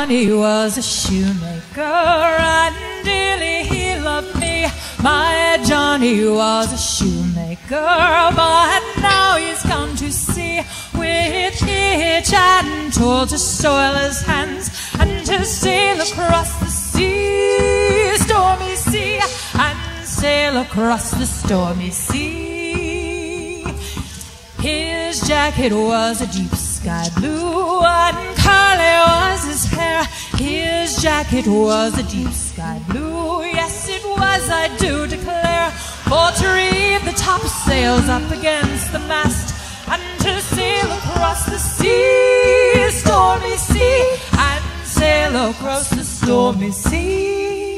Johnny was a shoemaker, and dearly he loved me. My Johnny was a shoemaker, but now he's gone to sea with hitch and tool to soil his hands and to sail across the sea, stormy sea, and sail across the stormy sea. His jacket was a deep sky blue, and jacket was a deep sky blue, yes it was, I do declare. For to reef the topsails up against the mast, and to sail across the sea, stormy sea, and sail across the stormy sea.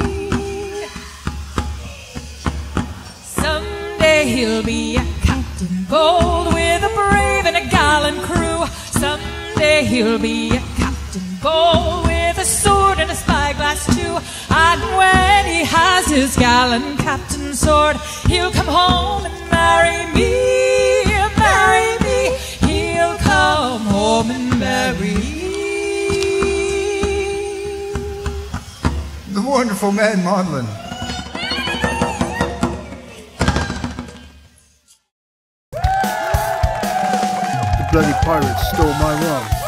Someday he'll be a captain bold with a brave and a gallant crew. Someday he'll be a captain bold spyglass too. And when he has his gallant captain's sword, he'll come home and marry me, marry me. He'll come home and marry me. The wonderful man, Maudeline. The bloody pirates stole my rum.